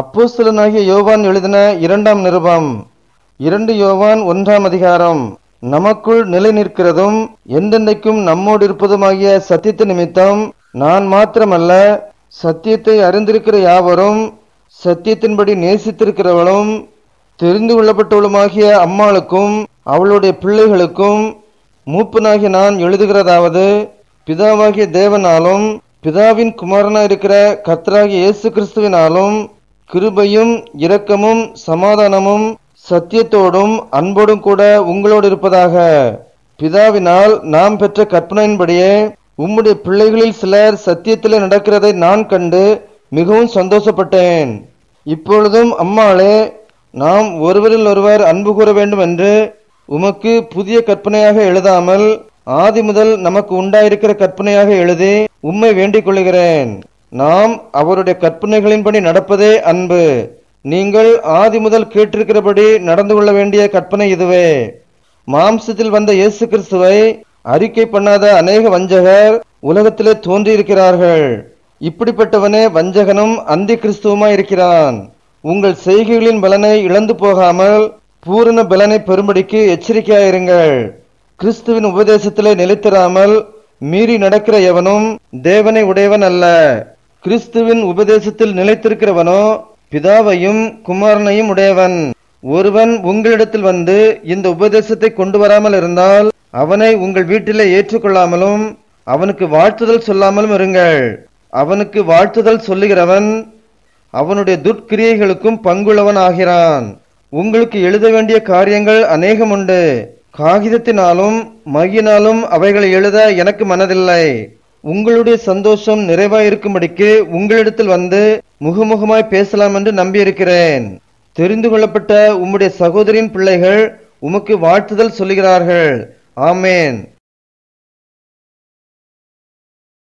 அப்போஸ்தலனாகிய யோவான் எழுதின இரண்டாம் நிருபம். இரண்டு யோவான் ஒன்றாம் அதிகாரம். நமக்குள் நிலை நிற்கிறதும் எந்தெந்தைக்கும் நம்மோடு இருப்பதுமாகிய சத்தியத்து நிமித்தம் நான் மாத்திரமல்ல சத்தியத்தை அறிந்திருக்கிற யாவரும் சத்தியத்தின்படி நேசித்திருக்கிறவளும் தெரிந்து கொள்ளப்பட்டவளுமாகிய அம்மாளுக்கும் அவளுடைய பிள்ளைகளுக்கும் மூப்பனாகிய நான் எழுதுகிறதாவது பிதாவாகிய தேவனாலும் பிதாவின் குமாரனாக இருக்கிற கத்தராகிய இயேசு கிறிஸ்துவினாலும் கிருபையும் இரக்கமும் சமாதானமும் சத்தியத்தோடும் அன்போடும் கூட உங்களோடு இருப்பதாக. பிதாவினால் நாம் பெற்ற கற்பனையின்படியே உம்முடைய பிள்ளைகளில் சிலர் சத்தியத்திலே நடக்கிறதை நான் கண்டு மிகவும் சந்தோஷப்பட்டேன். இப்பொழுதும் அம்மாளே நாம் ஒருவரில் ஒருவர் அன்பு கூற வேண்டும் என்று உமக்கு புதிய கற்பனையாக எழுதாமல் ஆதி முதல் நமக்கு உண்டாயிருக்கிற கற்பனையாக எழுதி உம்மை வேண்டிக் கொள்கிறேன். நாம் அவருடைய கற்பனைகளின்படி நடப்பதே அன்பு. நீங்கள் ஆதி முதல் கேட்டிருக்கிறபடி நடந்து கொள்ள வேண்டிய கற்பனை இதுவே. மாம்சத்தில் வந்த இயேசு கிறிஸ்துவை அறிக்கை பண்ணாத அநேக வஞ்சகர் உலகத்திலே தோன்றியிருக்கிறார்கள். இப்படிப்பட்டவனே வஞ்சகனும் அந்தி கிறிஸ்துவுமாய் இருக்கிறான். உங்கள் செய்கைகளின் பலனை இழந்து போகாமல் பூரண பலனை பெறும்படிக்கு எச்சரிக்கையாயிருங்கள். கிறிஸ்துவின் உபதேசத்திலே நிலைத்திராமல் மீறி நடக்கிற எவனும் தேவனை உடையவன் அல்ல. கிறிஸ்துவின் உபதேசத்தில் நிலைத்திருக்கிறவனோ பிதாவையும் குமாரனையும் உடையவன். ஒருவன் உங்களிடத்தில் வந்து இந்த உபதேசத்தை கொண்டு வராமல் இருந்தால் அவனை உங்கள் வீட்டிலே ஏற்றுக்கொள்ளாமலும் அவனுக்கு வாழ்த்துதல் சொல்லாமலும் இருங்கள். அவனுக்கு வாழ்த்துதல் சொல்லுகிறவன் அவனுடைய துட்கிரியைகளுக்கும் பங்குள்ளவன் ஆகிறான் உங்களுக்கு எழுத வேண்டிய காரியங்கள் அநேகம் உண்டு காகிதத்தினாலும் மையினாலும் அவைகளை எழுத எனக்கு மனதில்லை. உங்களுடைய சந்தோஷம் நிறைவாயிருக்கும்படிக்கு உங்களிடத்தில் வந்து முகமுகமாய் பேசலாம் என்று நம்பியிருக்கிறேன். தெரிந்து கொள்ளப்பட்ட உம்முடைய சகோதரின் பிள்ளைகள் உமக்கு வாழ்த்துதல் சொல்லுகிறார்கள். ஆமேன்.